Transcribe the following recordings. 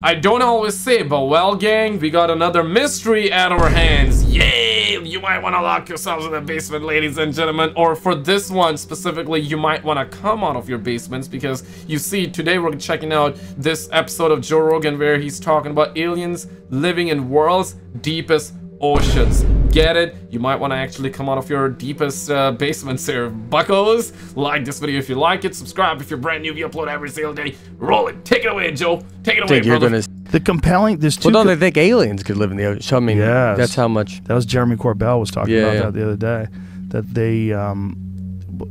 I don't always say, but well, gang, we got another mystery at our hands. Yay! You might want to lock yourselves in the basement, ladies and gentlemen. Or for this one specifically, you might want to come out of your basements because you see, today we're checking out this episode of Joe Rogan where he's talking about aliens living in world's deepest oceans. Get it? You might want to actually come out of your deepest uh, basements here, buckos. Like this video if you like it. Subscribe if you're brand new. We upload every single day. Roll it. Take it away, Joe. Take it away, think you're brother. gonna. The compelling, there's two. Well, no, co- they think aliens could live in the ocean. So, I mean, Yes. that's how much. that was Jeremy Corbell was talking Yeah, about yeah. that the other day. That they, um,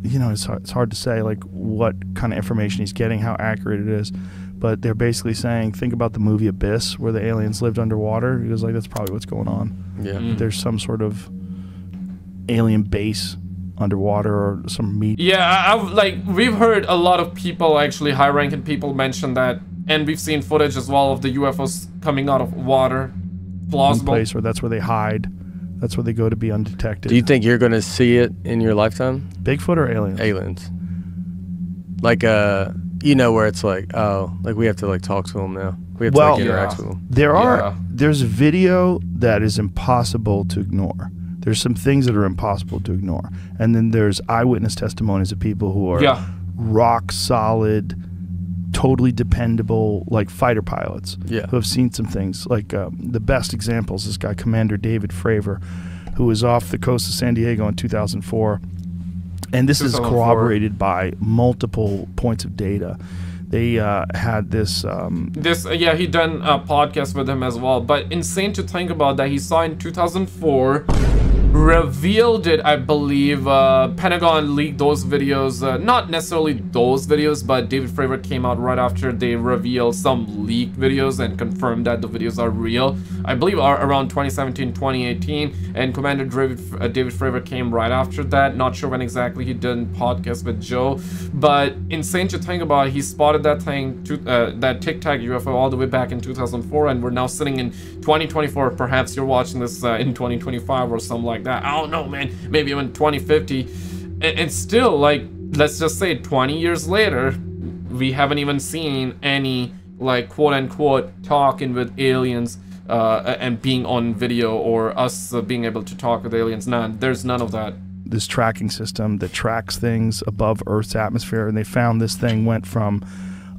you know, it's hard, it's hard to say like what kind of information he's getting, how accurate it is. But they're basically saying, think about the movie Abyss, where the aliens lived underwater. He was like, that's probably what's going on. Yeah. Mm. There's some sort of alien base underwater or some meat. Yeah, I- I've like we've heard a lot of people actually high-ranking people mention that, and we've seen footage as well of the UFOs coming out of water. One Plausible. place where that's where they hide. That's where they go to be undetected. Do you think you're gonna see it in your lifetime? Bigfoot or aliens? Aliens. Like, uh, you know, where it's like, oh, like we have to like talk to them now. We have Well- to like interact Yeah. with them. There are Yeah. there's video that is impossible to ignore. There's some things that are impossible to ignore. And then there's eyewitness testimonies of people who are Yeah. rock solid, totally dependable, like fighter pilots Yeah. who have seen some things. Like um, the best examples, this guy, Commander David Fravor, who was off the coast of San Diego in 2004. And this is corroborated by multiple points of data. They uh, had this. Um, This, uh, yeah, he done a podcast with him as well. But insane to think about that he saw in 2004, revealed it, I believe. Uh, Pentagon leaked those videos, uh, not necessarily those videos, but David Fravor came out right after they revealed some leaked videos and confirmed that the videos are real. I believe are around 2017, 2018, and Commander David, uh, David Fravor came right after that. Not sure when exactly he did podcast with Joe, but insane to think about. He spotted that thing, to, uh, that Tic Tac UFO, all the way back in 2004, and we're now sitting in 2024. Perhaps you're watching this uh, in 2025 or some like that. I don't know, man. Maybe even 2050, and, and still, like, let's just say 20 years later, we haven't even seen any like quote unquote talking with aliens uh, and being on video or us uh, being able to talk with aliens. None. There's none of that. this tracking system that tracks things above Earth's atmosphere, and they found this thing went from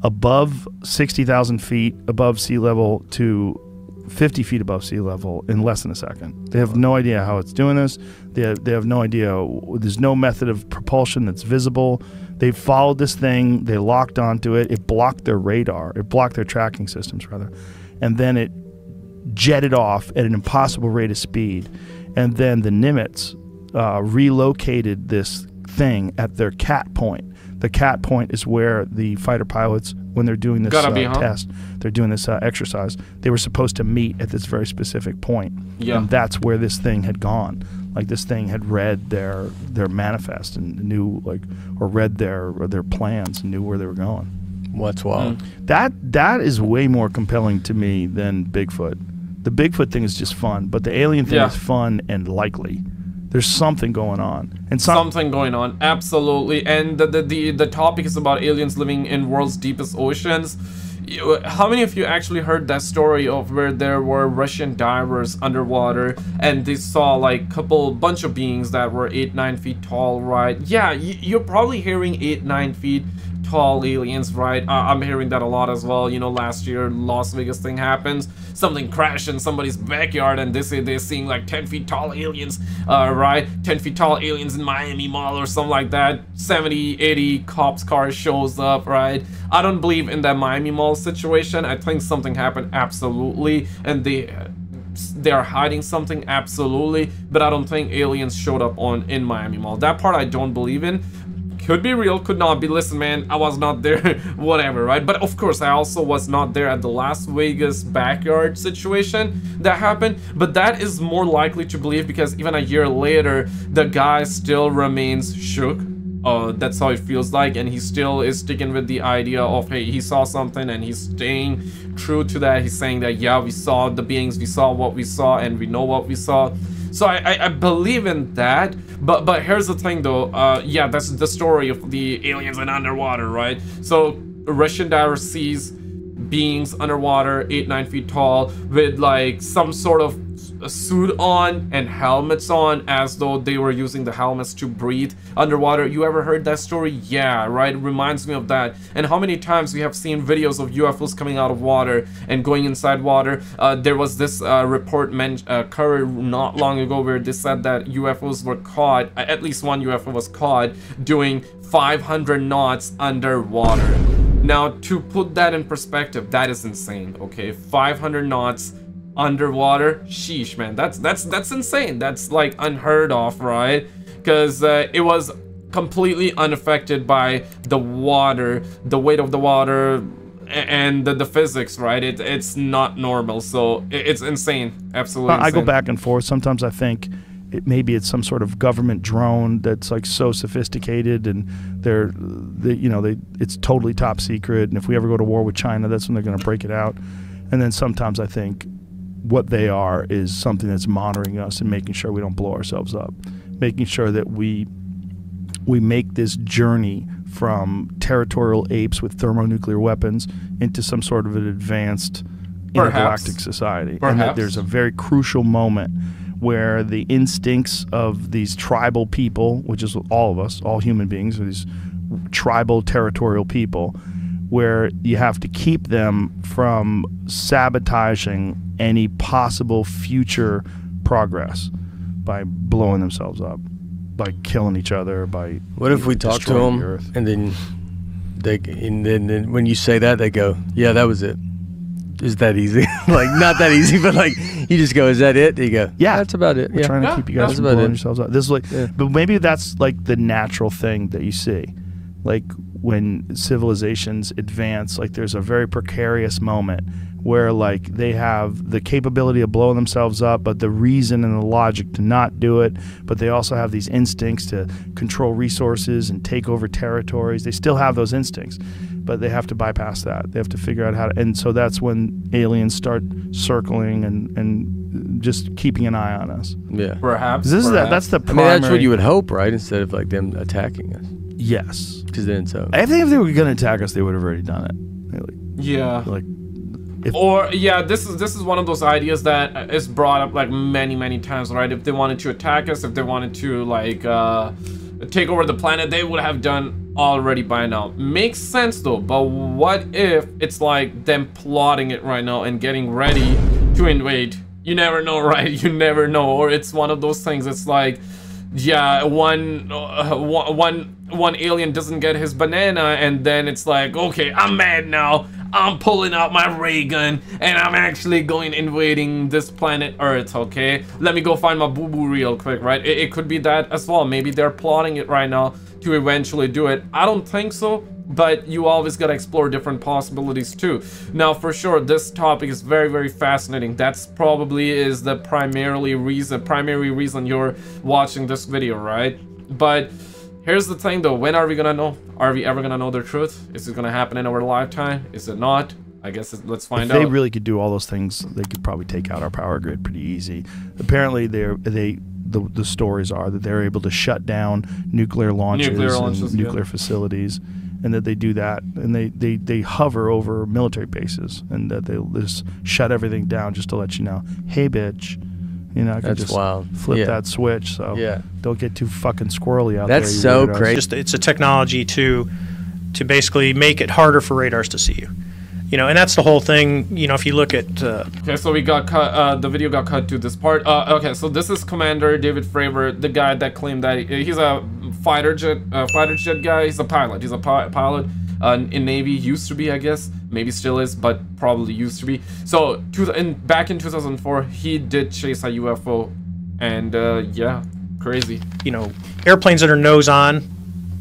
above 60,000 feet above sea level to 50 feet above sea level in less than a second. They have no idea how it's doing this. They have, they have no idea. There's no method of propulsion that's visible. They followed this thing. They locked onto it. It blocked their radar. It blocked their tracking systems rather, and then it jetted off at an impossible rate of speed. And then the Nimitz uh, relocated this thing at their CAP point. The CAP point is where the fighter pilots, when they're doing this uh, huh? test, they're doing this uh, exercise, they were supposed to meet at this very specific point. Yeah. And that's where this thing had gone. Like this thing had read their their manifest and knew like, or read their or their plans and knew where they were going. What's wild? That that is way more compelling to me than Bigfoot. The Bigfoot thing is just fun, but the alien thing Yeah. is fun and likely. There's something going on, and some, Something going on, absolutely. And the, the the the topic is about aliens living in world's deepest oceans. How many of you actually heard that story of where there were Russian divers underwater and they saw like a couple bunch of beings that were eight nine feet tall, right? Yeah, you're probably hearing eight nine feet tall aliens, right? I'm hearing that a lot as well. You know, last year Las Vegas thing happens, something crashed in somebody's backyard, and they say they're seeing like 10 feet tall aliens, uh, right? 10 feet tall aliens in Miami Mall or something like that. 70, 80 cops car shows up, right? I don't believe in that Miami Mall situation. I think something happened absolutely, and they they are hiding something absolutely but i don't think aliens showed up on in miami mall that part i don't believe in could be real could not be. Listen man i was not there whatever right? But of course i also was not there at the las vegas backyard situation that happened. But that is more likely to believe because even a year later the guy still remains shook uh, that's how it feels like and he still is sticking with the idea of hey he saw something and he's staying true to that. He's saying that yeah we saw the beings we saw what we saw and we know what we saw. So I, I, I believe in that but but here's the thing though. Uh yeah that's the story of the aliens and underwater right? So russian diver sees beings underwater, eight nine feet tall, with like some sort of a suit on and helmets on as though they were using the helmets to breathe underwater. You ever heard that story? Yeah, right? Reminds me of that. And how many times we have seen videos of UFOs coming out of water and going inside water. Uh, there was this uh, report uh, covered not long ago where they said that UFOs were caught, at least one UFO was caught doing 500 knots underwater. Now, to put that in perspective, that is insane, okay? 500 knots underwater? Sheesh man. That's that's that's insane. That's like unheard of right? Because uh, it was completely unaffected by the water the weight of the water and the, the physics right? It, it's not normal. So it, it's insane. Absolutely I go back and forth. Sometimes I think it, maybe it's some sort of government drone that's like so sophisticated and they're, they, you know, they it's totally top secret. And if we ever go to war with China, that's when they're going to break it out. And then sometimes I think what they are is something that's monitoring us and making sure we don't blow ourselves up, making sure that we we make this journey from territorial apes with thermonuclear weapons into some sort of an advanced Perhaps. intergalactic society. And that there's a very crucial moment where the instincts of these tribal people, which is all of us, all human beings, are these tribal territorial people, where you have to keep them from sabotaging any possible future progress by blowing themselves up, by killing each other, by What if we talk to them the and then they and then, then when you say that they go, yeah, that was it. Is that easy? like not that easy, but like you just go, is that it? You go, Yeah. that's about it. We're yeah. trying to Yeah, keep you guys from blowing it. yourselves up. This is like, Yeah. but maybe that's like the natural thing that you see, like when civilizations advance. Like there's a very precarious moment where like they have the capability of blowing themselves up, but the reason and the logic to not do it. But they also have these instincts to control resources and take over territories. They still have those instincts, but they have to bypass that. They have to figure out how to. And so that's when aliens start circling and and just keeping an eye on us. Yeah. perhaps This is that. That's the I mean, primary. that's what you would hope, right? Instead of like them attacking us, Yes. because then so. I think if they were going to attack us, they would have already done it. They're Like, yeah like or yeah this is this is one of those ideas that is brought up like many many times right if they wanted to attack us if they wanted to like uh take over the planet they would have done already by now makes sense though but what if it's like them plotting it right now and getting ready to invade you never know right you never know or it's one of those things it's like yeah one uh, one one alien doesn't get his banana and then it's like okay i'm mad now i'm pulling out my ray gun and i'm actually going invading this planet earth okay let me go find my boo boo real quick right it, it could be that as well maybe they're plotting it right now to eventually do it i don't think so but you always gotta explore different possibilities too. Now, for sure, this topic is very, very fascinating. That's probably is the primarily reason, primary reason you're watching this video, right? But here's the thing, though: when are we gonna know? Are we ever gonna know the truth? Is it gonna happen in our lifetime? Is it not? I guess let's if find they really could do all those things, they could probably take out our power grid pretty easy. Apparently, they're they. The, the stories are that they're able to shut down nuclear launches, Nuclear and launches, yeah. nuclear facilities, and that they do that, and they, they, they hover over military bases, and that they just shut everything down just to let you know, hey, bitch, you know, I can That's just wild. flip Yeah. that switch. So Yeah. don't get too fucking squirrely out there. That's so crazy. just it's a technology to to basically make it harder for radars to see you. You know, and that's the whole thing. You know, if you look at uh, Okay, so we got cut. Uh, the video got cut to this part. Uh, okay, so this is Commander David Fravor, the guy that claimed that he- he's a fighter jet, uh, fighter jet guy. He's a pilot. He's a pi- pilot uh, in Navy. Used to be, I guess. Maybe still is, but probably used to be. So, to in back in 2004, he did chase a UFO, and uh, yeah, crazy. you know, airplanes that are nose on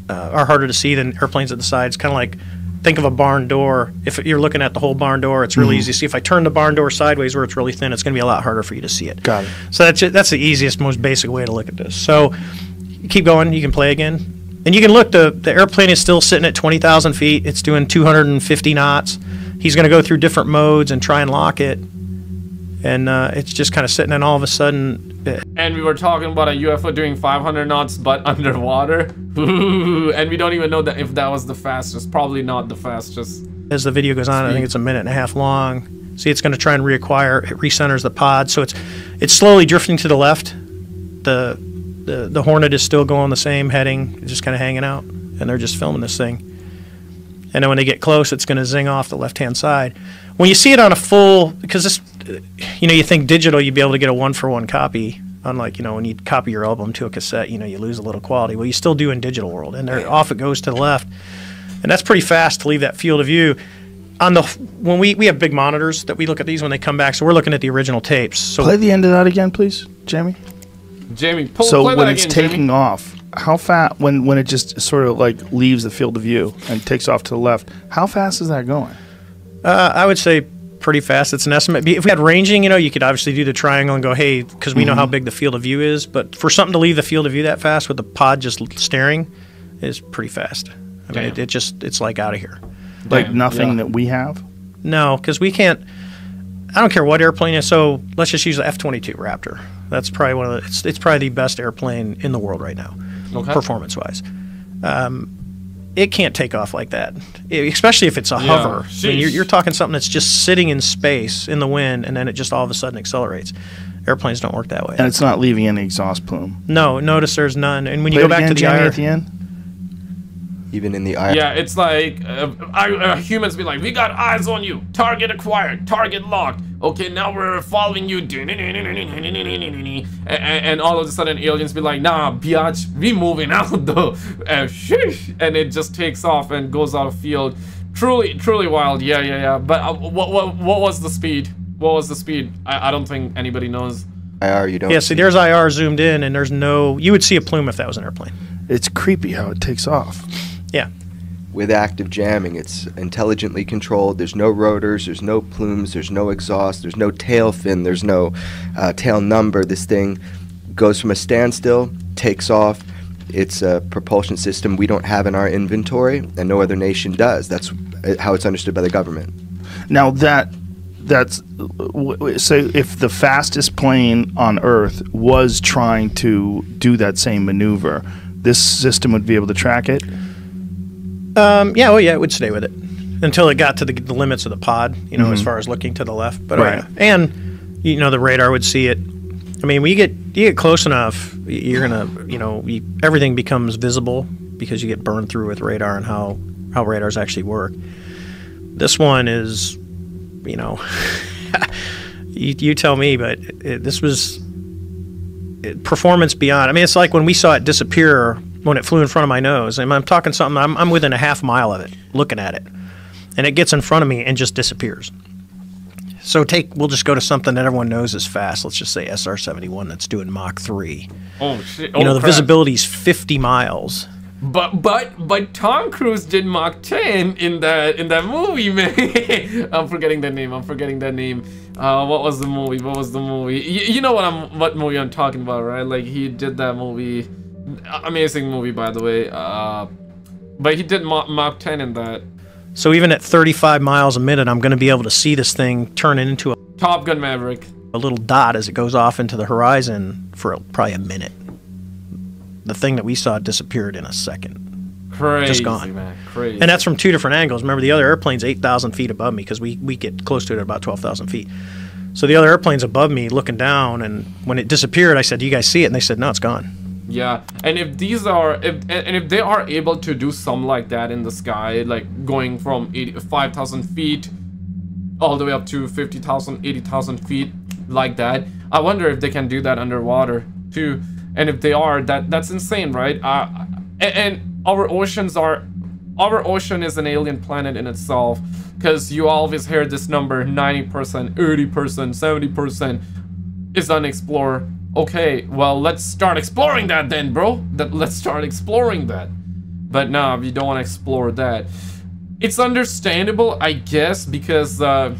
uh, are harder to see than airplanes at the sides. Kind of like think of a barn door. If you're looking at the whole barn door, it's really easy to see. If I turn the barn door sideways where it's really thin, it's going to be a lot harder for you to see it. Got it. So that's that's the easiest, most basic way to look at this. So keep going. You can play again, and you can look. the The airplane is still sitting at twenty thousand feet. It's doing two hundred and fifty knots. He's going to go through different modes and try and lock it, and uh, it's just kind of sitting. And all of a sudden, uh, And we were talking about a UFO doing 500 knots, but underwater. Ooh, and we don't even know that if that was the fastest. Probably not the fastest. as the video goes on. I think it's a minute and a half long. See, it's going to try and reacquire. It recenters the pod, so it's it's slowly drifting to the left. The the the Hornet is still going the same heading, just kind of hanging out, and they're just filming this thing. And then when they get close, it's going to zing off the left hand side. When you see it on a full, because this, you know, you think digital, you'd be able to get a one for one copy. Unlike you know when you copy your album to a cassette, you know you lose a little quality. Well, you still do in digital world, and there off it goes to the left, and that's pretty fast to leave that field of view. On the when we we have big monitors that we look at these when they come back, so we're looking at the original tapes. So Play the end of that again, please, Jamie. Jamie, pull, so play when that it's again, taking Jamie. off, how fast? When when it just sort of like leaves the field of view and takes off to the left, how fast is that going? Uh, I would say pretty fast. It's an estimate. If we had ranging, you know, you could obviously do the triangle and go, hey, because we know how big the field of view is. But for something to leave the field of view that fast with the pod just staring is pretty fast. I mean, it, it just it's like out of here. Like nothing yeah. that we have. No, because we can't. I don't care what airplane is. So let's just use the F twenty two Raptor. That's probably one of the. It's, it's probably the best airplane in the world right now, Okay. performance wise. Um, it can't take off like that, I- especially if it's a Yeah, hover. I mean, you're, you're talking something that's just sitting in space in the wind, and then it just all of a sudden accelerates. Airplanes don't work that way. And it's not leaving any exhaust plume. no, notice there's none. And when you Play go back again, to the Jamie, IR, at the end. Even in the IR. Yeah, it's like uh, I, uh, humans be like, we got eyes on you. Target acquired. Target locked. Okay, now we're following you. And, and all of a sudden, aliens be like, nah, biatch, we moving out though. Uh. And it just takes off and goes out of field. Truly, truly wild. Yeah, yeah, yeah. But uh, what, what, what was the speed? What was the speed? I, I don't think anybody knows. IR, you don't. yeah, see, there's IR zoomed in, and there's no. You would see a plume if that was an airplane. It's creepy how it takes off. Yeah. with active jamming. It's intelligently controlled. There's no rotors, there's no plumes, there's no exhaust, there's no tail fin, there's no uh, tail number. This thing goes from a standstill, takes off. It's a propulsion system we don't have in our inventory, and no other nation does. That's uh, how it's understood by the government. Now that that's w- w- so if the fastest plane on Earth was trying to do that same maneuver, this system would be able to track it. Um, yeah, well, yeah, it would stay with it until it got to the, the limits of the pod, you know, as far as looking to the left. But Right. uh, and you know, the radar would see it. I mean, when you get you get close enough, you're gonna, you know, you, everything becomes visible because you get burned through with radar and how how radars actually work. This one is, you know, you, you tell me, but it, this was it- performance beyond. I mean, it's like when we saw it disappear when it flew in front of my nose. And I'm talking something. I'm, I'm within a half mile of it, looking at it, and it gets in front of me and just disappears. So take. We'll just go to something that everyone knows is fast. Let's just say SR-71 that's doing Mach three. Oh shit! You know, oh, the crap. visibility is 50 miles. But but but Tom Cruise did Mach 10 in that in that movie, man. I'm forgetting that name. I'm forgetting that name. Uh, what was the movie? What was the movie? Y- you know what I'm what movie I'm talking about, right? Like he did that movie. Amazing movie, by the way. Uh, but he did Mach, Mach 10 in that. So even at 35 miles a minute, I'm going to be able to see this thing turn into a, Top Gun Maverick. a little dot as it goes off into the horizon for a, probably a minute. The thing that we saw disappeared in a second. Crazy, gone. man. Crazy. And that's from two different angles. Remember, the other airplane's 8,000 feet above me because we, we get close to it at about 12,000 feet. So the other airplane's above me looking down, and when it disappeared, I said, Do you guys see it? And they said, No, it's gone. Yeah, and if these are if and if they are able to do something like that in the sky, like going from 80 5,000 feet all the way up to 50,000, 80,000 feet like that, I wonder if they can do that underwater too. And if they are, that that's insane, right? Uh, and, and our oceans are our ocean is an alien planet in itself because you always hear this number 90%, 80%, 70% is unexplored. Okay, well, let's start exploring that then, bro. That let's start exploring that. But nah, we don't want to explore that. It's understandable, I guess, because uh,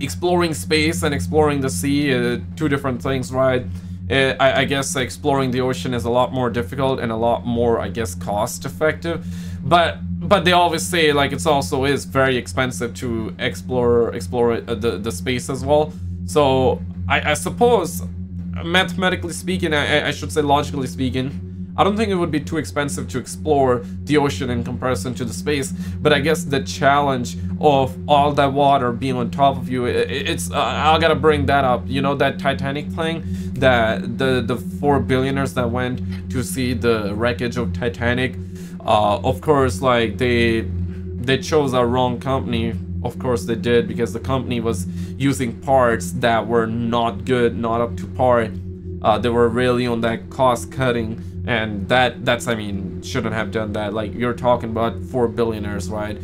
exploring space and exploring the sea, uh, two different things, right? Uh, I, I guess exploring the ocean is a lot more difficult and a lot more, I guess, cost effective. But but they always say like it's also is very expensive to explore explore uh, the the space as well. So I, I suppose mathematically speaking, I, I should say logically speaking, I don't think it would be too expensive to explore the ocean in comparison to the space, but I guess the challenge of all that water being on top of you, it, it's uh, I gotta bring that up. You know that Titanic thing, that the the four billionaires that went to see the wreckage of Titanic. Uh, of course, like they they chose a wrong company. Of course they did because the company was using parts that were not good, not up to par. Uh, they were really on that cost cutting and that that's i mean shouldn't have done that like you're talking about four billionaires right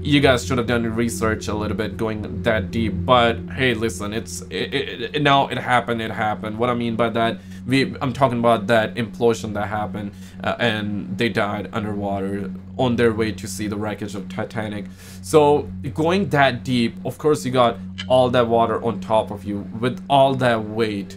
you guys should have done research a little bit going that deep but hey listen it's it, it, it, now it happened it happened what i mean by that we i'm talking about that implosion that happened uh, and they died underwater on their way to see the wreckage of titanic so going that deep of course you got all that water on top of you with all that weight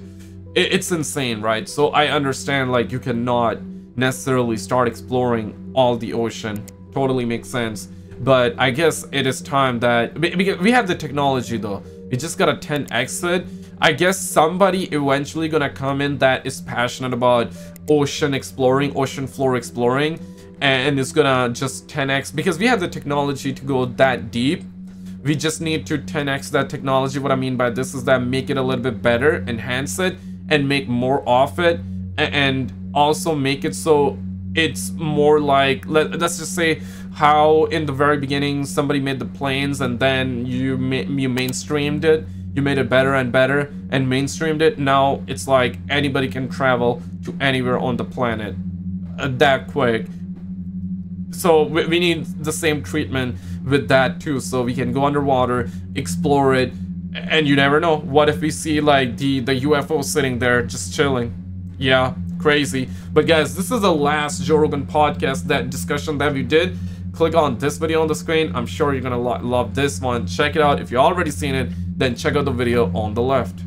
it's insane, right? So I understand like you cannot necessarily start exploring all the ocean. Totally makes sense. But I guess it is time that we have the technology though. We just got a 10x it. I guess somebody eventually gonna come in that is passionate about ocean exploring, ocean floor exploring, and is gonna just 10x because we have the technology to go that deep. We just need to 10x that technology. What I mean by this is that make it a little bit better, enhance it, and make more of it and also make it so it's more like let, us just say how in the very beginning somebody made the planes and then you ma you mainstreamed it you made it better and better and mainstreamed it now it's like anybody can travel to anywhere on the planet uh, that quick so we, we need the same treatment with that too so we can go underwater explore it and you never know. What if we see like the, the UFO sitting there just chilling? Yeah, crazy. But guys, this is the last Joe Rogan podcast that discussion that we did. Click on this video on the screen. I'm sure you're gonna lo love this one. Check it out. If you already seen it, then check out the video on the left.